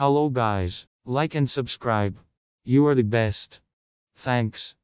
Hello guys, like and subscribe. You are the best. Thanks.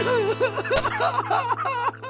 Ha ha ha ha!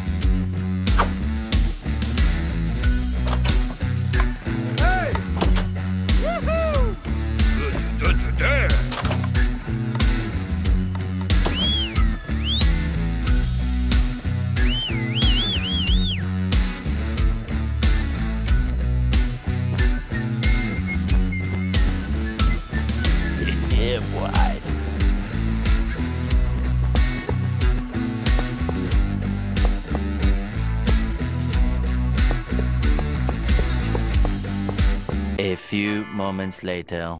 moments later.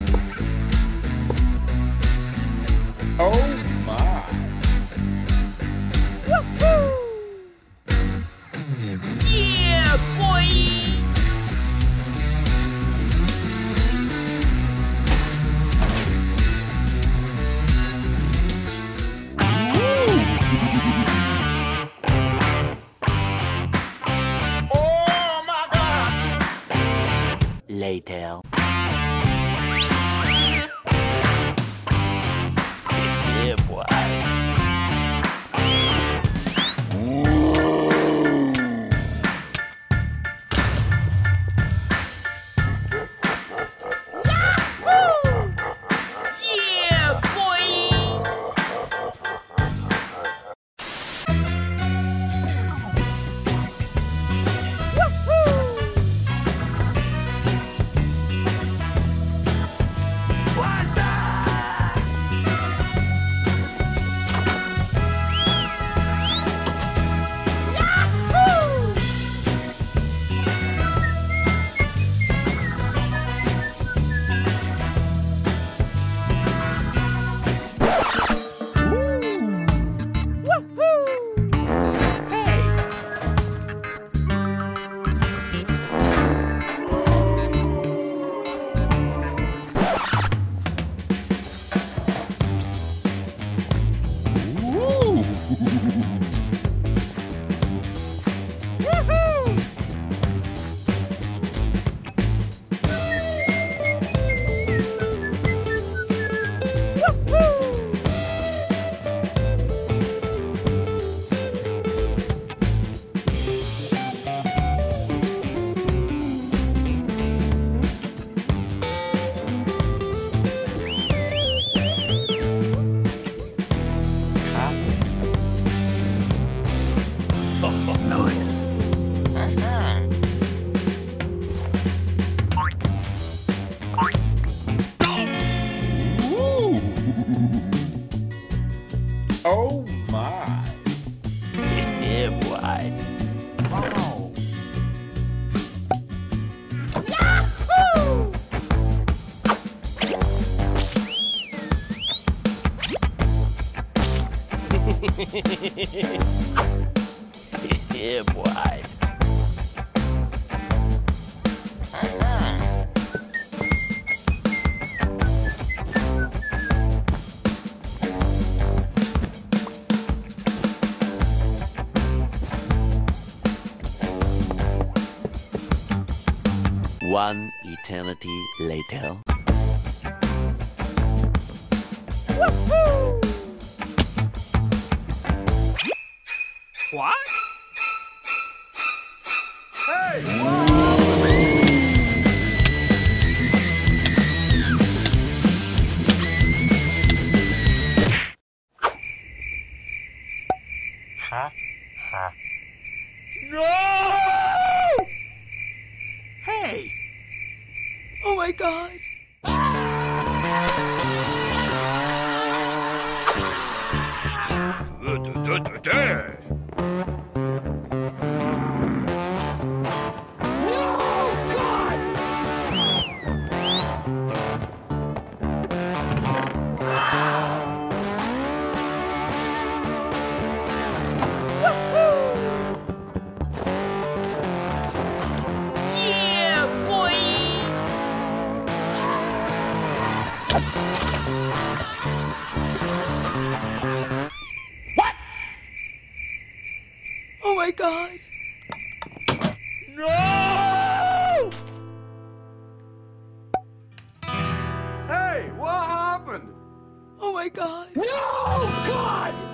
Oh my. Yeah, boy! Oh my god! Later. Oh my. Yeah, boy. yeah, boy. Eternity later. What? Hey! Oh my god! My god! No! Hey, what happened? Oh my god! No, God!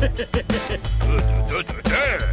Yeah.